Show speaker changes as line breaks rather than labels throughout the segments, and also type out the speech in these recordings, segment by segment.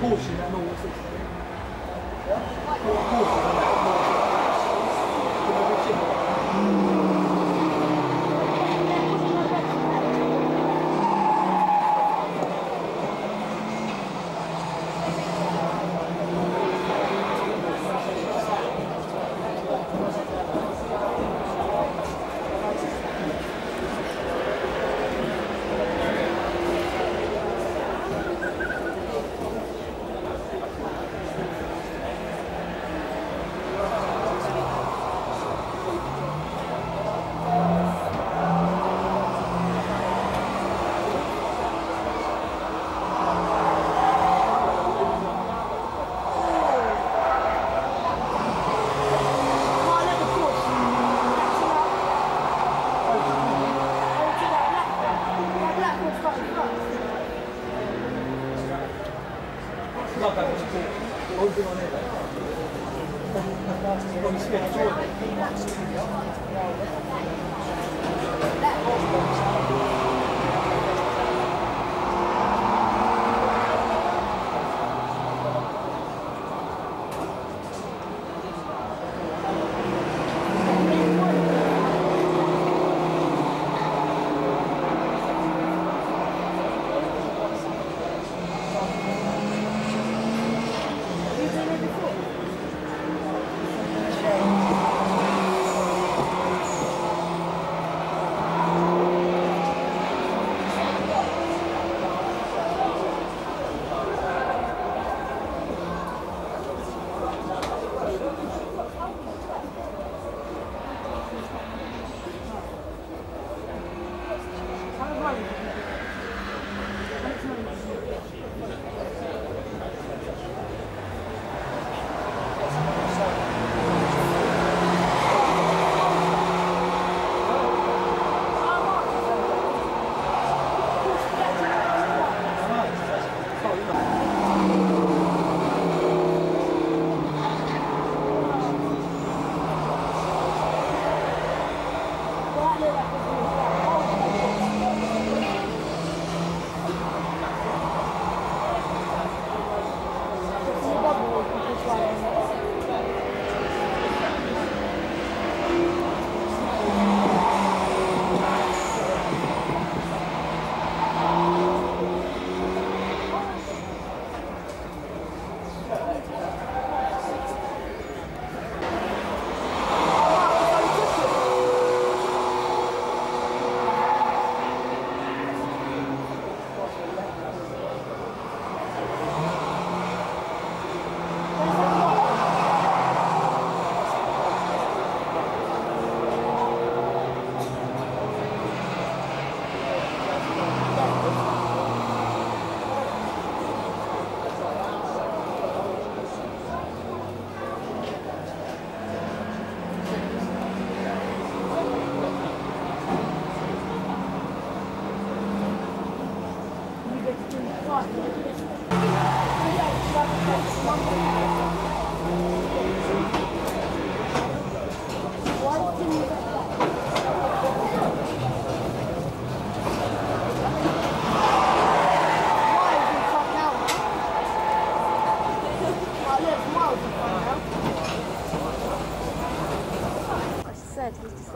或许在弄个事 的。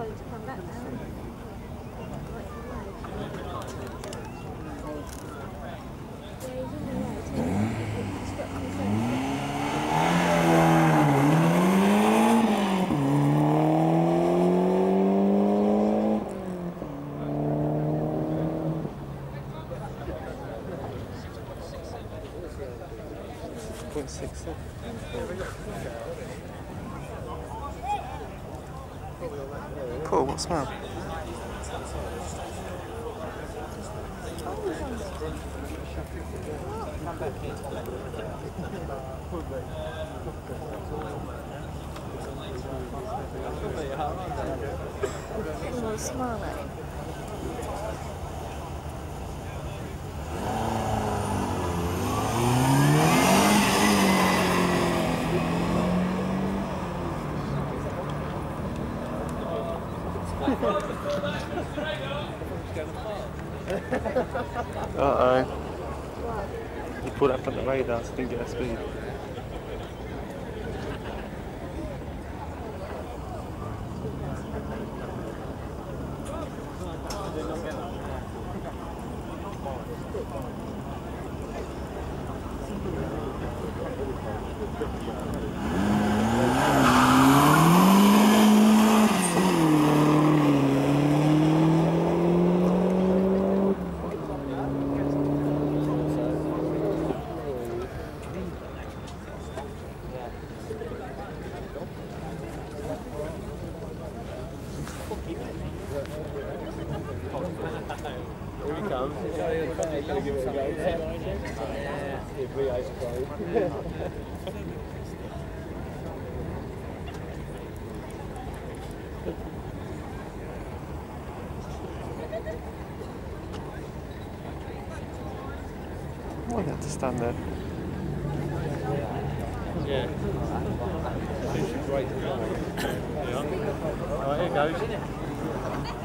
Decided to come back now.
Point six seven. Paul, what's the matter?
Oh.
Uh oh.
What?
You pulled up on the radar so didn't get a speed.
Here he comes. Gonna give it a go. Yeah, V8 play.
Why do you have to stand there?
Yeah. Yeah. Right, here goes.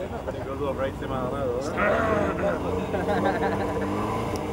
we not sit that?
It's too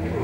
people.